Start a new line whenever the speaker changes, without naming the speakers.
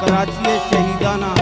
Karachi शहीदाना।